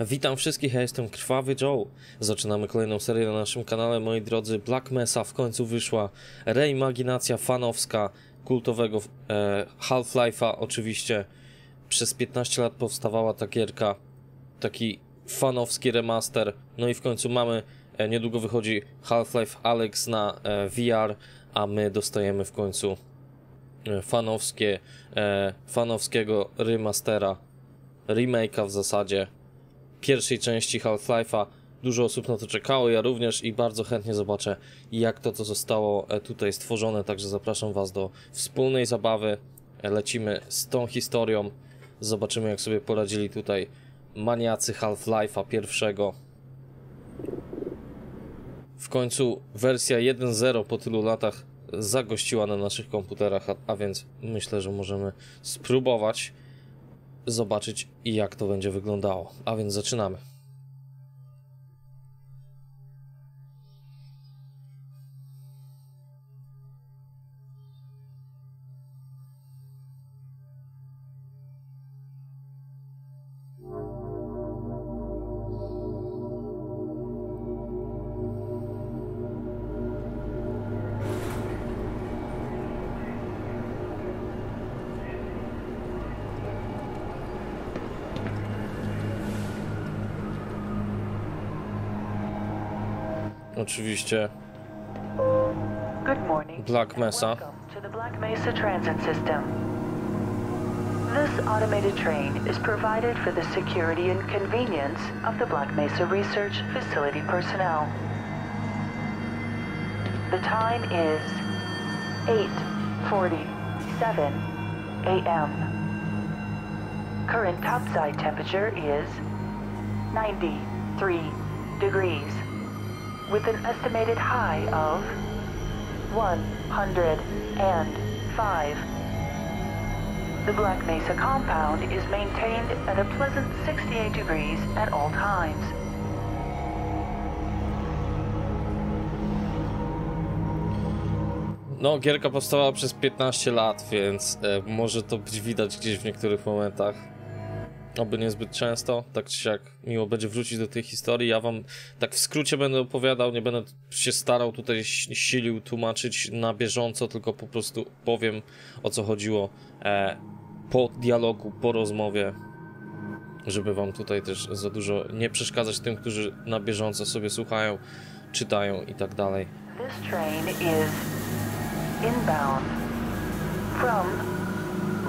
Witam wszystkich, ja jestem Krwawy Joe. Zaczynamy kolejną serię na naszym kanale, moi drodzy. Black Mesa w końcu wyszła. Reimaginacja fanowska kultowego e, Half-Life'a. Oczywiście przez 15 lat powstawała ta gierka. Taki fanowski remaster. No i w końcu mamy, e, niedługo wychodzi Half-Life Alex na e, VR, a my dostajemy w końcu e, fanowskie, e, fanowskiego remastera, remake'a w zasadzie pierwszej części Half-Life'a. Dużo osób na to czekało, ja również i bardzo chętnie zobaczę jak to, to zostało e, tutaj stworzone, także zapraszam Was do wspólnej zabawy. E, Lecimy z tą historią, zobaczymy jak sobie poradzili tutaj maniacy Half-Life'a pierwszego. W końcu wersja 1.0 po tylu latach zagościła na naszych komputerach, a, a więc myślę, że możemy spróbować zobaczyć jak to będzie wyglądało. A więc zaczynamy. Oczywiście Good morning. Black Mesa. To the Black Mesa Transit System. This automated train is provided for the security and convenience of the Black Mesa Research Facility personnel. The time is 8:47 a.m. Current topside temperature is 93 degrees with an estimated high of 105. The Black Mesa compound is maintained at a pleasant 68 degrees at all times. No, gierka powstała przez 15 lat, więc e, może to być widać gdzieś w niektórych momentach. Oby niezbyt często, tak czy siak miło będzie wrócić do tej historii. Ja wam tak w skrócie będę opowiadał, nie będę się starał tutaj si- silił tłumaczyć na bieżąco, tylko po prostu powiem o co chodziło e, po dialogu, po rozmowie, żeby wam tutaj też za dużo nie przeszkadzać tym, którzy na bieżąco sobie słuchają, czytają i tak dalej. This train is inbound from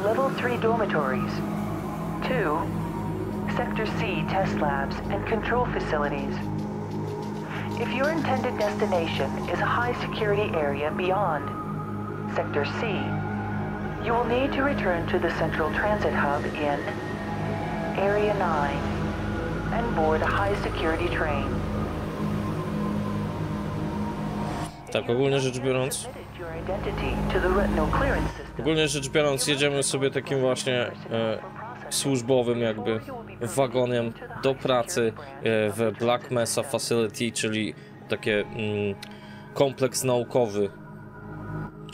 Level 3 dormitories to Sector C test labs and control facilities. If your intended destination is a high security area beyond Sector C, you will need to return to the Central Transit Hub in Area 9 and board a high security train. Tak, ogólnie rzecz biorąc, Your identity to the retinal clearance system. Ogólnie rzecz biorąc, jedziemy sobie takim właśnie e, służbowym jakby wagonem do pracy e, w Black Mesa Facility, czyli takie mm, kompleks naukowy,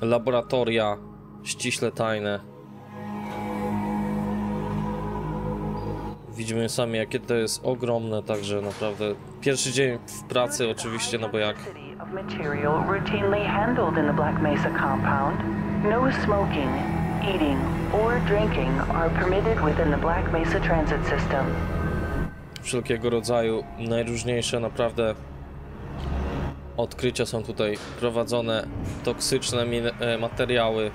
laboratoria ściśle tajne. Widzimy sami jakie to jest ogromne, także naprawdę pierwszy dzień w pracy oczywiście, no bo jak Black Mesa compound. No smoking, eating, or drinking are permitted within the Black Mesa transit system. wszelkiego rodzaju najróżniejsze naprawdę odkrycia są tutaj prowadzone, toksyczne e, materiały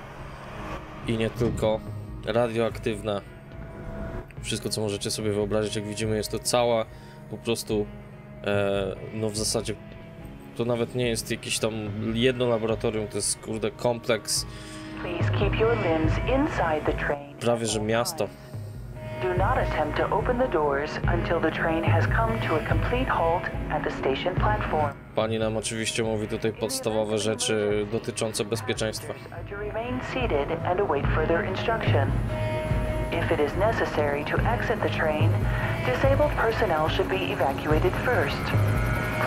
i nie tylko radioaktywne. Wszystko co możecie sobie wyobrazić, jak widzimy jest to cała po prostu e, no w zasadzie to nawet nie jest jakieś tam jedno laboratorium, to jest kurde kompleks, Please keep your limbs inside the train. prawie że miasto. Do not attempt to open the doors until the train has come to a complete halt at the station platform. Pani nam oczywiście mówi tutaj podstawowe rzeczy dotyczące bezpieczeństwa. remain seated and await further instruction. If it is necessary to exit the train, disabled personnel should be evacuated first.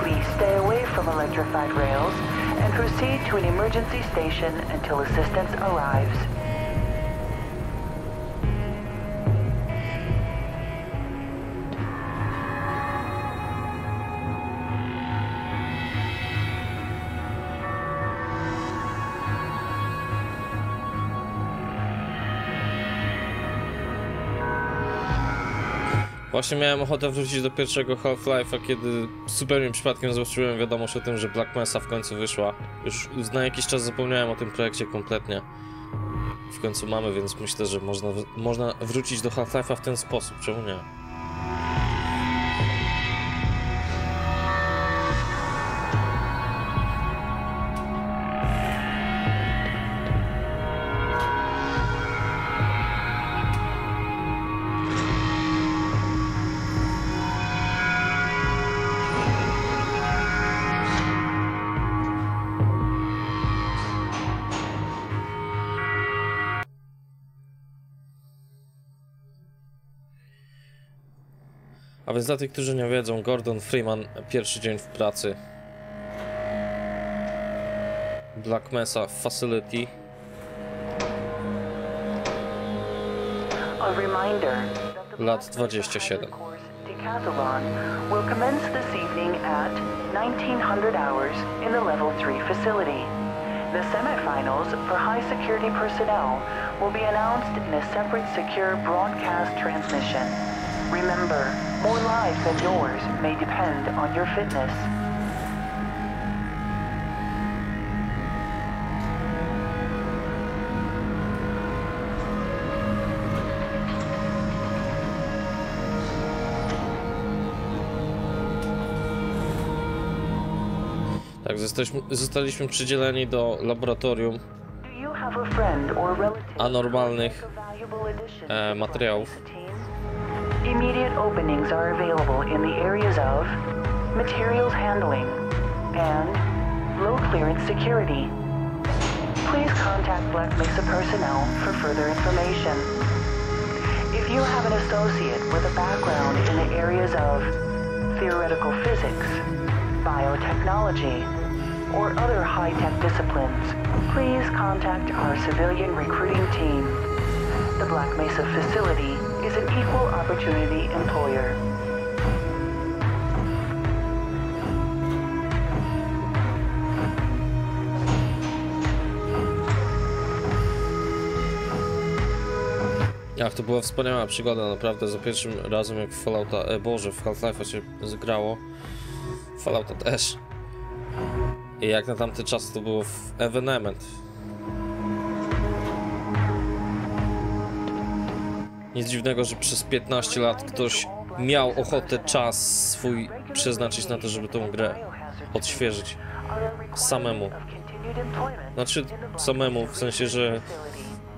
Please stay away from electrified rails proceed to an emergency station until assistance arrives. Właśnie miałem ochotę wrócić do pierwszego Half-Life'a, kiedy zupełnie przypadkiem zobaczyłem wiadomość o tym, że Black Mesa w końcu wyszła. Już na jakiś czas zapomniałem o tym projekcie kompletnie. W końcu mamy, więc myślę, że można, można wrócić do Half-Life'a w ten sposób, czemu nie? Więc dla tych, którzy nie wiedzą, Gordon Freeman, pierwszy dzień w pracy. Black Mesa Facility. Lat Black 27. Mesa course Decathlon will commence this evening at 1900 hours in the Level 3 facility. The semifinals for high security personnel will be announced in a separate secure broadcast transmission. Remember, more lives than yours may depend on your fitness. Tak, zostaliśmy, zostaliśmy przydzieleni do laboratorium anormalnych e, materiałów. Immediate openings are available in the areas of materials handling and low clearance security. Please contact Black Mesa personnel for further information. If you have an associate with a background in the areas of theoretical physics, biotechnology, or other high-tech disciplines, please contact our civilian recruiting team. The Black Mesa facility is an equal opportunity employer. Ach, to była wspaniała przygoda, naprawdę, za pierwszym razem jak w Fallouta, e, Boże, w Half-Life'a się zgrało. Fallouta też. I jak na tamty czas to było evenement. Nic dziwnego, że przez 15 lat ktoś miał ochotę czas swój przeznaczyć na to, żeby tą grę odświeżyć. Samemu. Znaczy, samemu, w sensie, że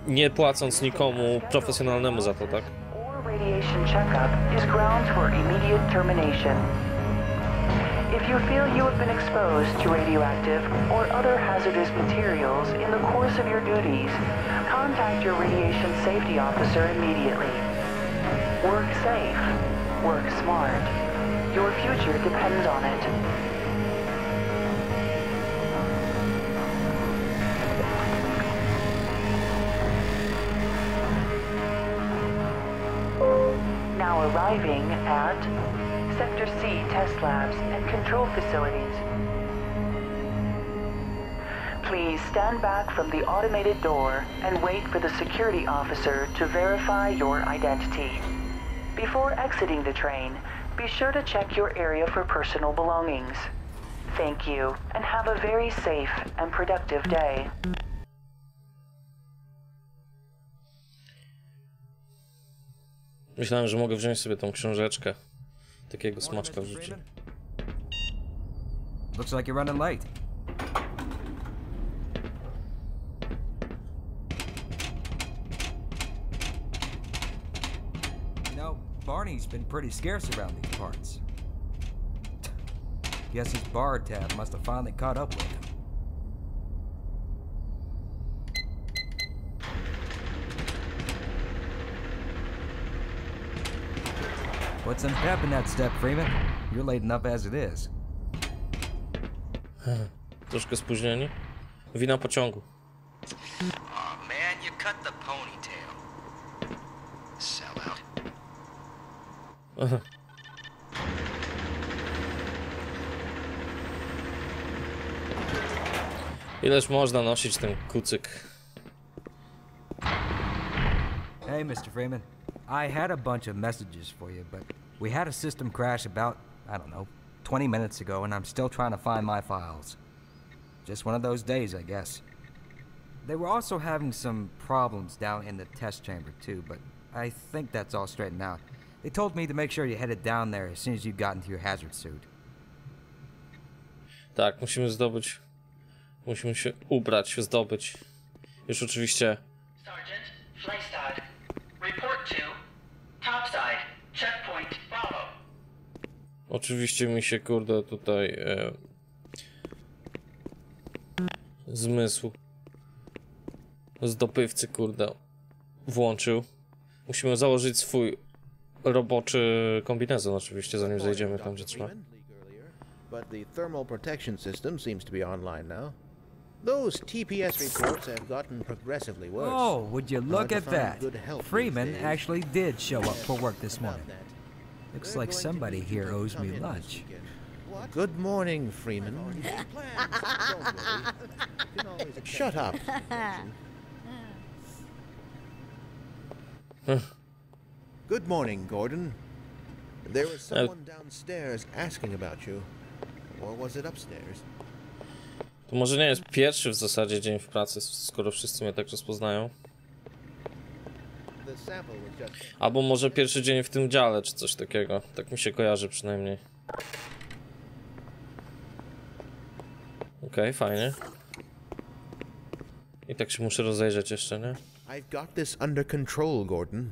nie płacąc nikomu profesjonalnemu za to, tak? radiation checkup is grounds for immediate termination. If you feel you have been exposed to radioactive or other hazardous materials in the course of your duties, contact your radiation safety officer immediately. Work safe. Work smart. Your future depends on it. Now arriving at Sector C test labs and control facilities. Please stand back from the automated door and wait for the security officer to verify your identity. Before exiting the train, be sure to check your area for personal belongings. Thank you, and have a very safe and productive day. Myślałem, że mogę wziąć sobie tą książeczkę. Takiego smaczka w życiu. Looks like you're running late. Been pretty scarce around these parts. Guess his bar tab must have finally caught up with him. Pep in that step, Freeman. You're late enough as it is. Troszkę spóźnieni. Wina pociągu. Aw, man, you cut the ponytail. Sellout. Ileż można nosić ten kucyk? Hey, Mr. Freeman. I had a bunch of messages for you, but We had a system crash about, I don't know, 20 minutes ago, and I'm still trying to find my files. Just one of those days, I guess. They were also having some problems down in the test chamber, too, but I think that's all straightened out. They told me to make sure you headed down there as soon as you got into your hazard suit. Tak, musimy zdobyć. Musimy się ubrać, zdobyć. Już oczywiście. Sergeant, Flystad. Report to topside, checkpoint Bravo. Oczywiście mi się kurde tutaj. E, zmysł. Zdobywcy kurde. Włączył. Musimy założyć swój roboczy kombinezon oczywiście, zanim zejdziemy tam, gdzie trzeba. But the thermal protection system seems to be online now. Those TPS reports have gotten progressively worse. Oh, would you look at that? good help these Freeman actually did show up for work this morning. Looks like somebody here owes me lunch. Good morning, Freeman. Shut up. Good morning, Gordon. There was someone downstairs asking about you. Or was it upstairs? To może nie jest pierwszy w zasadzie dzień w pracy, skoro wszyscy mnie tak rozpoznają. Albo może pierwszy dzień w tym dziale, czy coś takiego. Tak mi się kojarzy przynajmniej. Okej, fajnie. I tak się muszę rozejrzeć jeszcze, nie? I've got this under control, Gordon.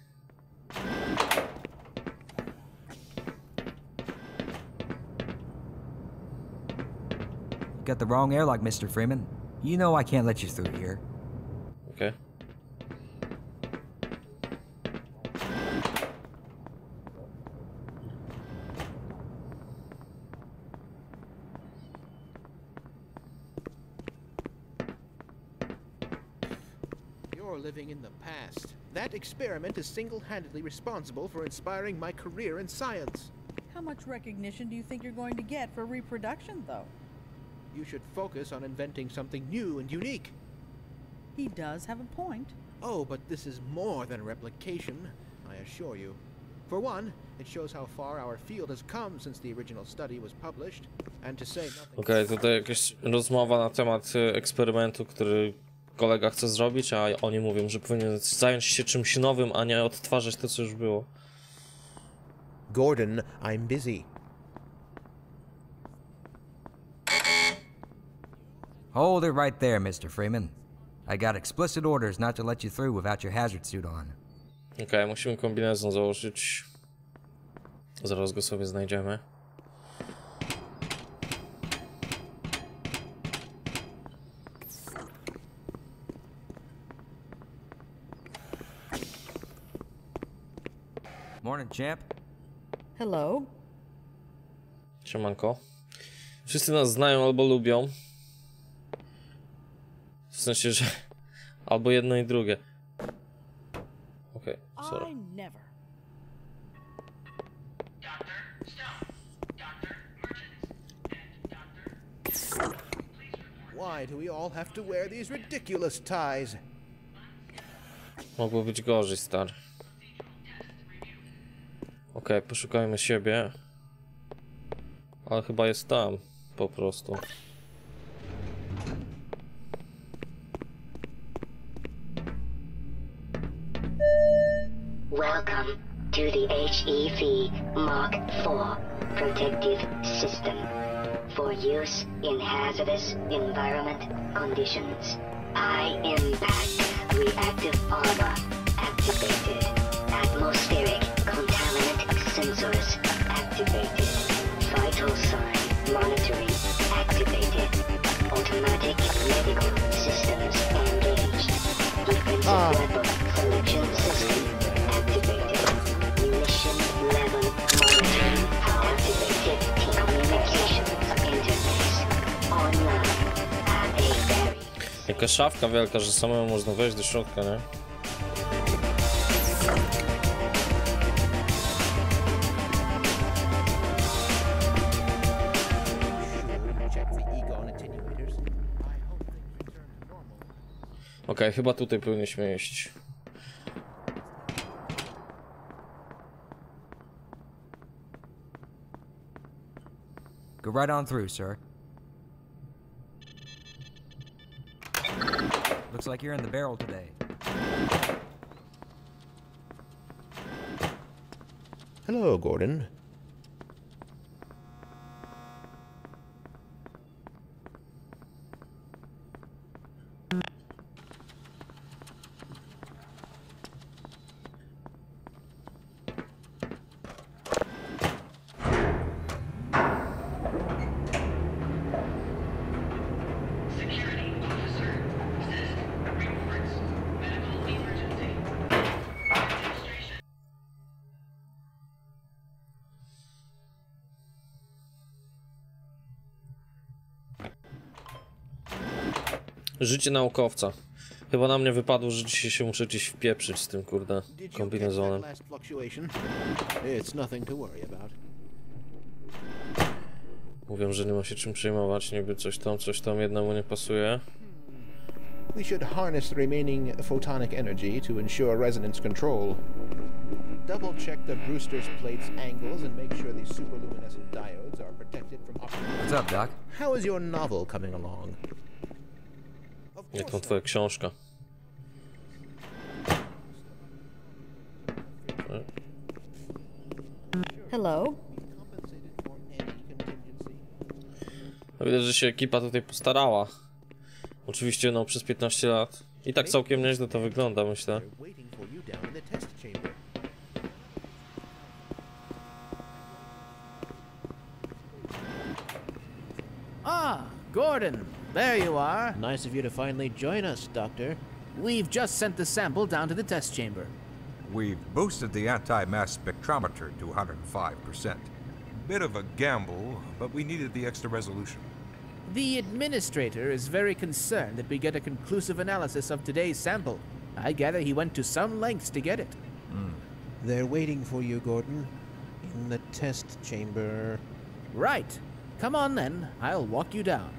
Got the wrong airlock, Mr. Freeman. You know I can't let you through here. Okay. You're living in the past. That experiment is single handedly responsible for inspiring my career in science. How much recognition do you think you're going to get for reproduction, though? You should focus on inventing something new and unique. He does have a point. Oh, but this is more than replication, I assure you. For one, it shows how far our field has come since the original study was published, and to say nothing. Okej, tutaj jakaś rozmowa na temat y, eksperymentu, który kolega chce zrobić, a oni mówią, że powinien zająć się czymś nowym, a nie odtwarzać to, co już było. Gordon, I'm busy. Hold it right there, Mr. Freeman. I got explicit orders not to let you through without your hazard suit on. Okej, musimy kombinezon założyć. Zaraz go sobie znajdziemy. Morning, champ. Hello? Siemanko. Wszyscy nas znają albo lubią. W sensie, że albo jedno i drugie. Okej, sorry. And Dr. Why do we all have to wear these ridiculous ties? Mogło być gorzej, stary. Okej, poszukajmy siebie. Ale chyba jest tam, po prostu. HEV Mark IV protective system for use in hazardous environment conditions. High impact reactive armor activated. Atmospheric contaminant sensors activated. Vital sign monitoring activated. Automatic medical systems engaged. Defensive Ah. weapon selection system Jaka szafka wielka, że samemu można wejść do środka, nie? Okej, okay, chyba tutaj powinniśmy iść. Right on through, sir. Looks like you're in the barrel today. Hello, Gordon. Życie naukowca. Chyba na mnie wypadło, że dzisiaj się muszę gdzieś wpieprzyć z tym, kurde, kombinezonem. Mówią, że nie ma się czym przejmować, niby coś tam, coś tam jednemu nie pasuje. We should harness the remaining photonic energy to ensure resonance control. Double check the Brewster's plate's angles and make sure these superluminescent diodes are protected from optical. What's up, Doc? How is your novel coming along? Jak tam twoja książka? Hello? No Widać, że się ekipa tutaj postarała. Oczywiście, no, przez 15 lat. I tak całkiem nieźle to wygląda, myślę. Ah, Gordon, there you are. Nice of you to finally join us, Doctor. We've just sent the sample down to the test chamber. We've boosted the anti-mass spectrometer to 105%. Bit of a gamble, but we needed the extra resolution. The administrator is very concerned that we get a conclusive analysis of today's sample. I gather he went to some lengths to get it. Hmm. They're waiting for you, Gordon. In the test chamber. Right. Come on then, I'll walk you down.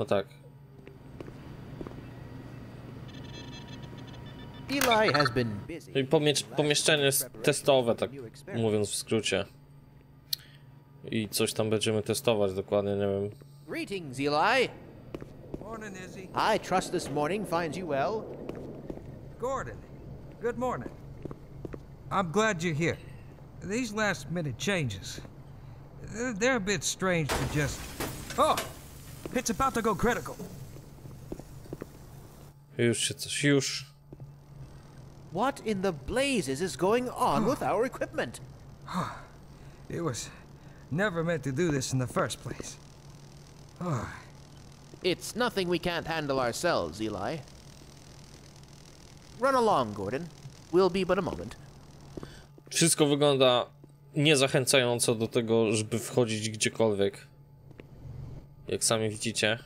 No tak. Eli has been busy. I pomie- pomieszczenie jest testowe, tak mówiąc w skrócie. I coś tam będziemy testować dokładnie, nie wiem. Greetings, Eli. Morning, Izzy. I trust this morning finds you well. Gordon. Good morning. I'm glad you're here. These last minute changes, they're, they're a bit strange to just. Oh! It's about to go critical. Już się coś, już. What in the blazes is going on with our equipment? It was never meant to do this in the first place. It's nothing we can't handle ourselves, Eli. Run along, Gordon. We'll be but a moment. Wszystko wygląda niezachęcająco do tego, żeby wchodzić gdziekolwiek. Jak sami widzicie.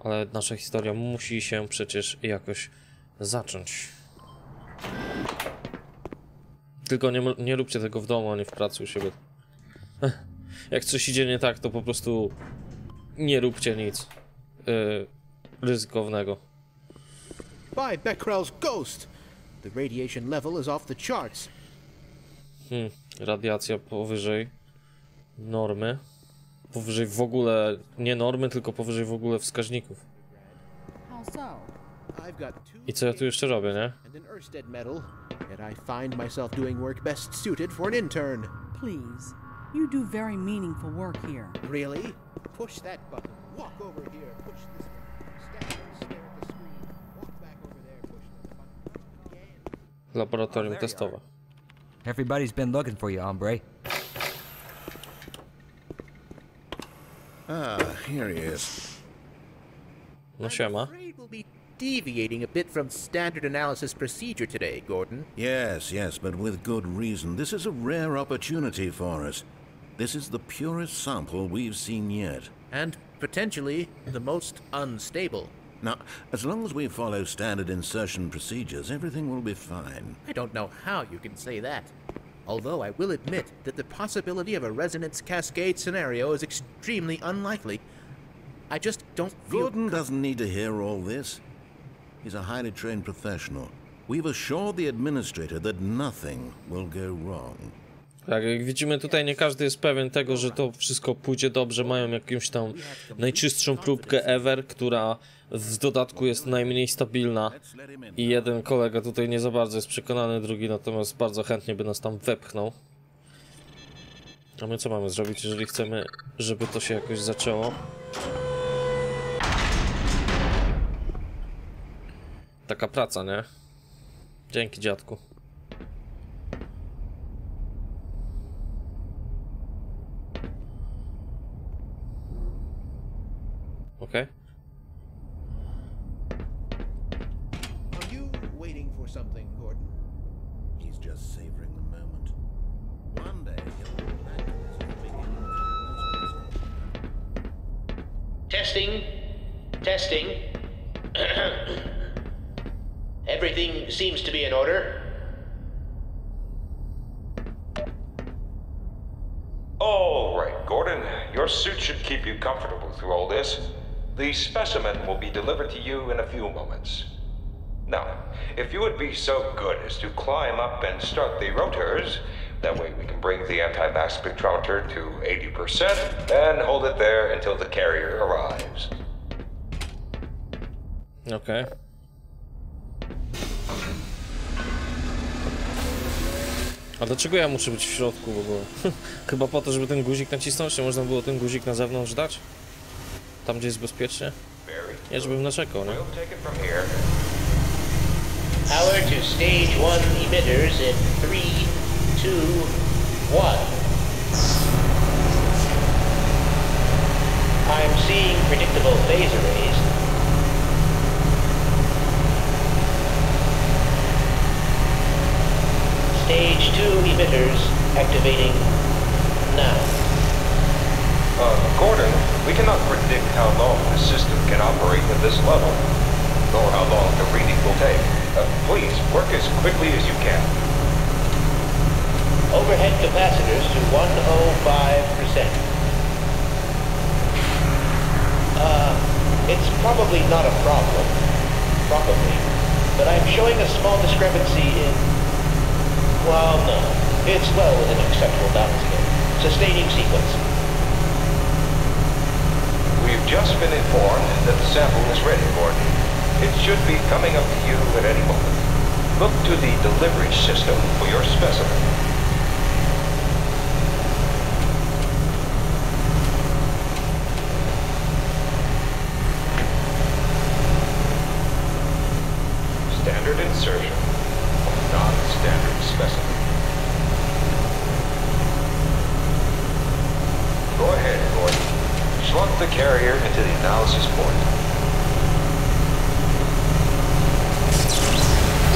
Ale nasza historia musi się przecież jakoś zacząć. Tylko nie, nie róbcie tego w domu, a nie w pracy u siebie. Jak coś idzie nie tak, to po prostu nie róbcie nic yy, ryzykownego. By Becquerel's ghost! The radiation level is off the charts. Hmm, radiacja powyżej normy. Powyżej w ogóle, nie normy, tylko powyżej w ogóle wskaźników. I co ja tu jeszcze robię, nie? yet I find myself doing work best suited for an intern. Please. You do very meaningful work here. Really? Push that button. Walk over here. Push this button. Stand and stare at the screen. Walk back over there. Push the button. Again. Laboratorium you testowe. everybody's been looking for you, hombre. Ah, here he is. No siema. Afraid we'll be deviating a bit from standard analysis procedure today, Gordon. Yes, yes, but with good reason. This is a rare opportunity for us. This is the purest sample we've seen yet. And potentially the most unstable. Now, as long as we follow standard insertion procedures, everything will be fine. I don't know how you can say that. Although I will admit that the possibility of a resonance cascade scenario is extremely unlikely. I just don't feel. Gordon doesn't need to hear all this. He's a highly trained professional. We've assured the administrator that nothing will go wrong. Tak, jak widzimy tutaj nie każdy jest pewien tego, że to wszystko pójdzie dobrze. Mają jakąś tam najczystszą próbkę ever, która w dodatku jest najmniej stabilna. I jeden kolega tutaj nie za bardzo jest przekonany, drugi natomiast bardzo chętnie by nas tam wepchnął. A my co mamy zrobić, jeżeli chcemy, żeby to się jakoś zaczęło? Taka praca, nie? Dzięki dziadku. Okej. Are you waiting for something, Gordon? He's just savoring the moment. One day he'll be back to this begin Testing. Testing. Everything seems to be in order. All right, Gordon. Your suit should keep you comfortable through all this. The specimen will be delivered to you in a few moments. Now, if you would be so good as to climb up and start the rotors, that way we can bring the anti-mass spectrometer to 80% and hold it there until the carrier arrives. Okej. A dlaczego ja muszę być w środku w ogóle? Chyba po to, żeby ten guzik nacisnąć? Czy można było ten guzik na zewnątrz dać? Tam, gdzie jest bezpiecznie? Nie, żebym naczekał, nie? We'll take it from here. Power to stage one emitters in three, two, one. I'm seeing predictable phase arrays. Stage two emitters activating now. Uh, Gordon, we cannot predict how long the system can operate at this level, nor how long the reading will take. Uh, please, work as quickly as you can. Overhead capacitors to 105%. Uh, it's probably not a problem. Probably. But I'm showing a small discrepancy in... Well, no. It's well within acceptable here. Sustaining sequence. We've just been informed that the sample is ready, Gordon. It should be coming up to you at any moment. Look to the delivery system for your specimen. Standard insertion or non-standard specimen. Go ahead, Gordon. Slot the carrier into the analysis port.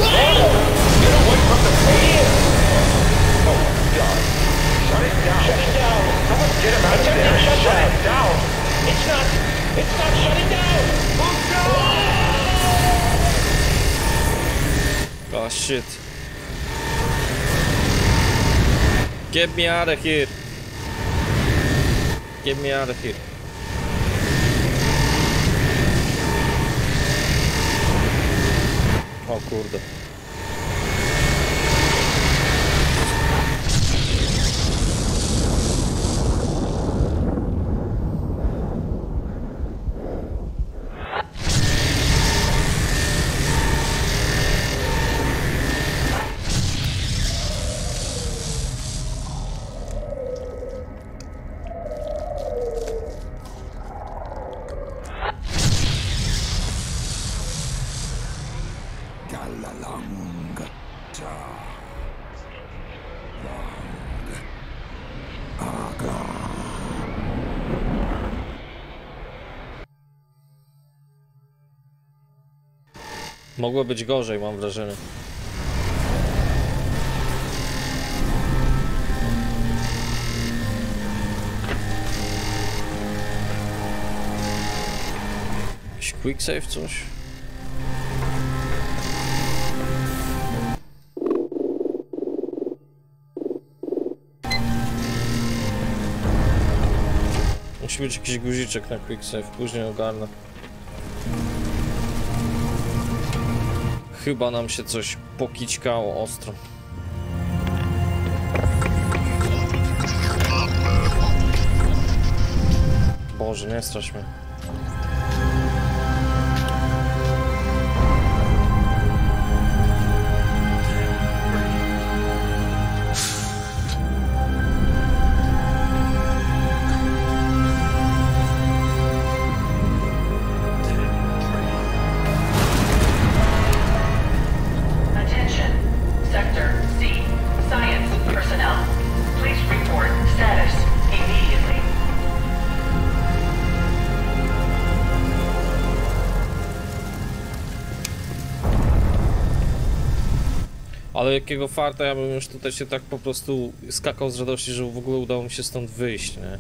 Get away from the page! Oh, God. Shut it down. Shut it down. Someone get him out of Attempting there and shut shutdown. it down. It's not... It's not shutting down! Oh shit. Get me out of here. Get me out of here. Oh, o kurde. Mogło być gorzej, mam wrażenie. Jakiś Quick save coś? Musi być jakiś guziczek na quick save, później ogarnę. Chyba nam się coś pokićkało ostro. Boże, nie strasz mnie. Jakiego farta, ja bym już tutaj się tak po prostu skakał z radości, że w ogóle udało mi się stąd wyjść, nie?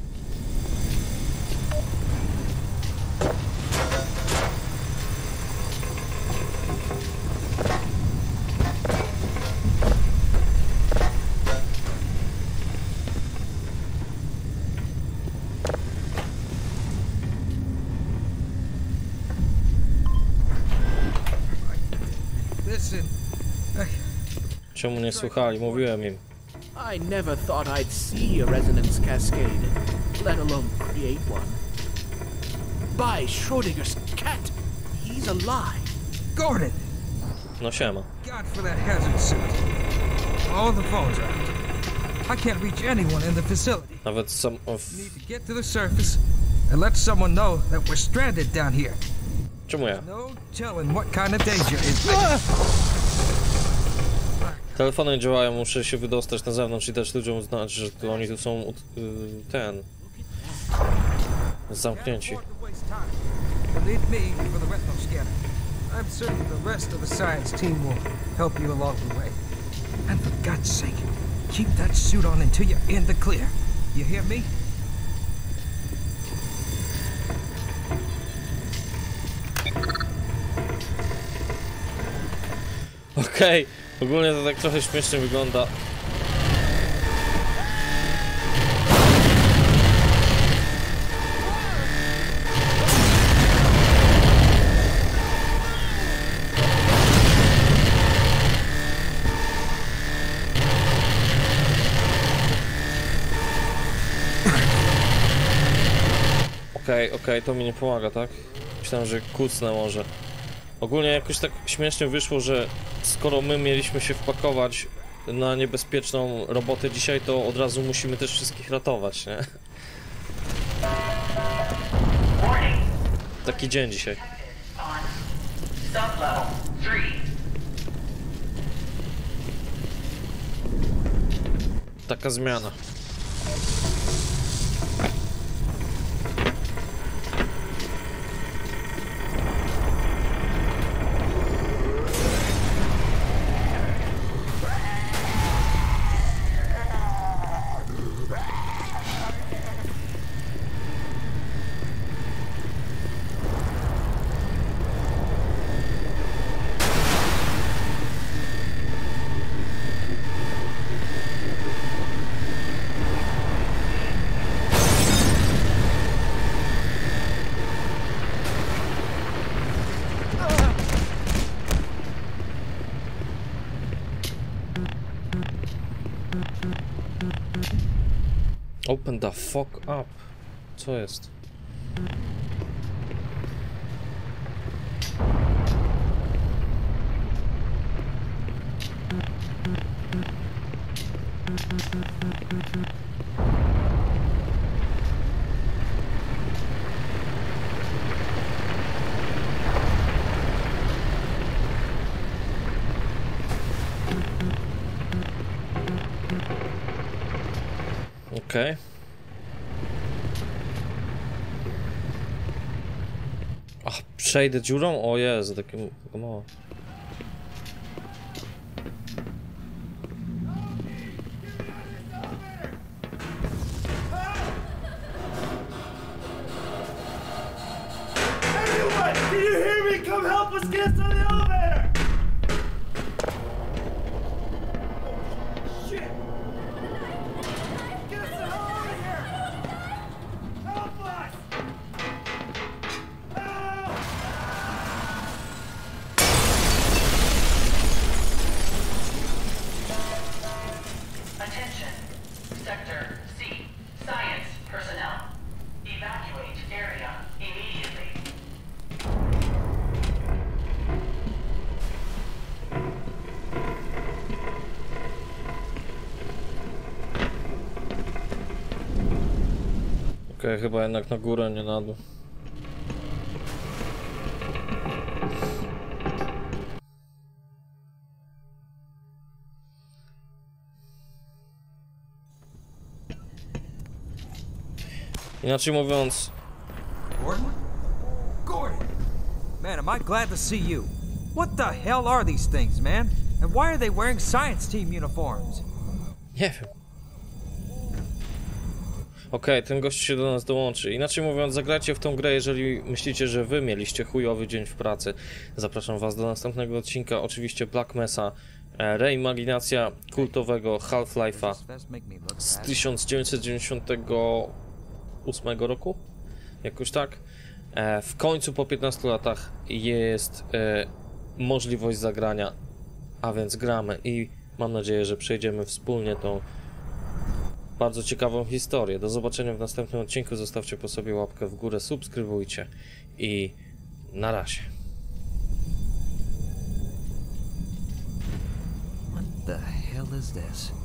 Czemu nie słuchali? Mówiłem im. I never thought I'd see a resonance cascade, let alone create one. By Schrodinger's cat, he's alive. Gordon! No siema. God for that hazard suit. All the phones are out. I can't reach anyone in the facility. Nawet sam... w- Need to get to the surface and let someone know that we're stranded down here. Czemu ja? No telling what kind of danger is. Telefony działają, muszę się wydostać na zewnątrz i dać ludziom znać, że tu oni tu są ut- y, ten... zamknięci. Along the way. And for God's sake, keep that suit on until you're in the clear. You hear me? Okej, ogólnie to tak trochę śmiesznie wygląda. Okej, okej, to mi nie pomaga, tak? Myślałem, że kucnę może. Ogólnie jakoś tak śmiesznie wyszło, że skoro my mieliśmy się wpakować na niebezpieczną robotę dzisiaj, to od razu musimy też wszystkich ratować, nie? Taki dzień dzisiaj. On sublevel 3. Taka zmiana. The fuck up. Co jest? Okej. Przejdę dziurą? O Jezu, takie takie Okej, chyba jednak na górę, nie na dół. Inaczej mówiąc, Gordon? Gordon! Man, am I glad to see you. What the hell are these things, man? And why are they wearing science team uniforms? Nie wiem. Okej, ten gość się do nas dołączy. Inaczej mówiąc, zagrajcie w tą grę, jeżeli myślicie, że wy mieliście chujowy dzień w pracy. Zapraszam was do następnego odcinka. Oczywiście Black Mesa, e, reimaginacja kultowego Half-Life'a z 1998 roku. Jakoś tak. E, w końcu po 15 latach jest e, możliwość zagrania, a więc gramy i mam nadzieję, że przejdziemy wspólnie tą bardzo ciekawą historię. Do zobaczenia w następnym odcinku. Zostawcie po sobie łapkę w górę, subskrybujcie i na razie. What the hell is this?